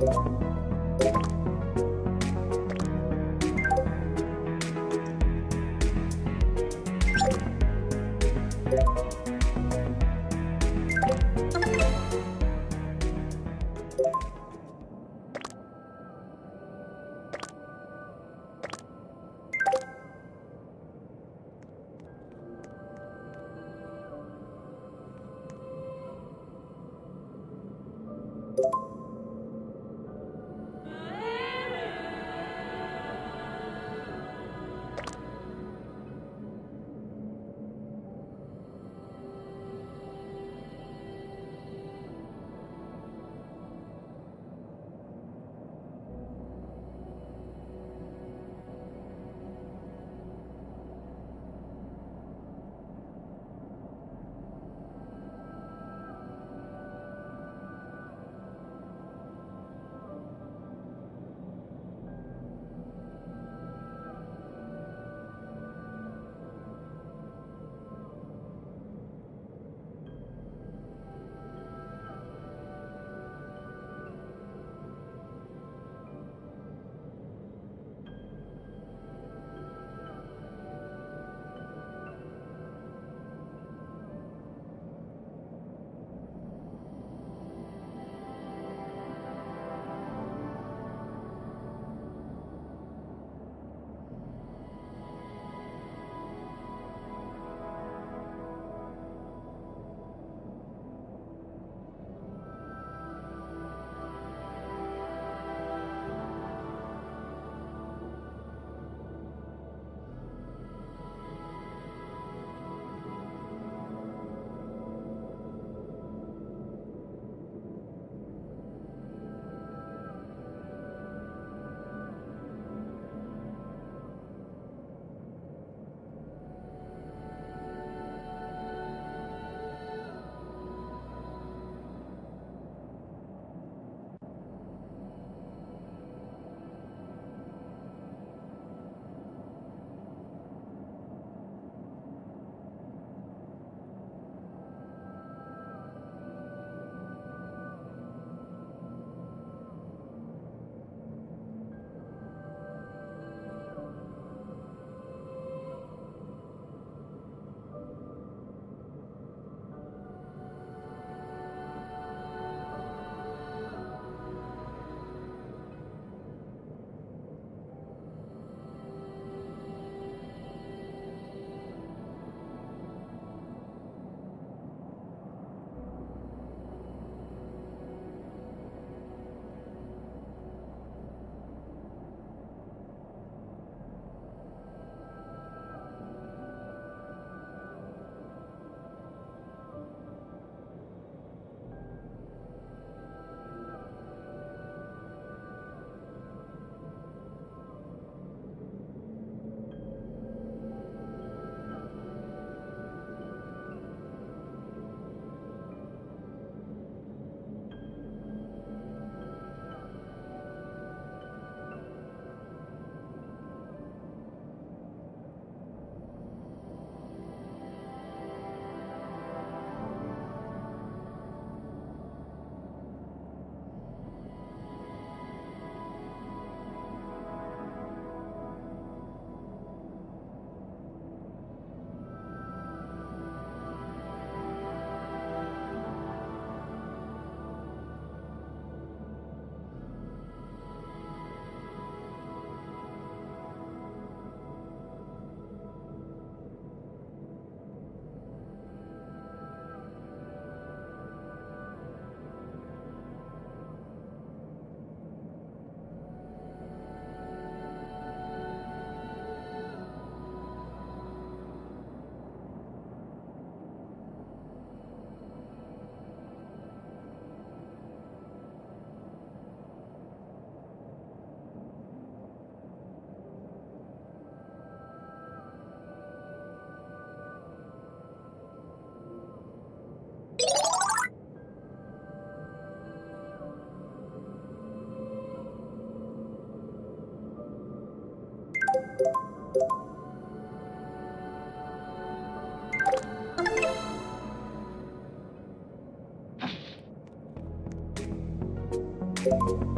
you Bye.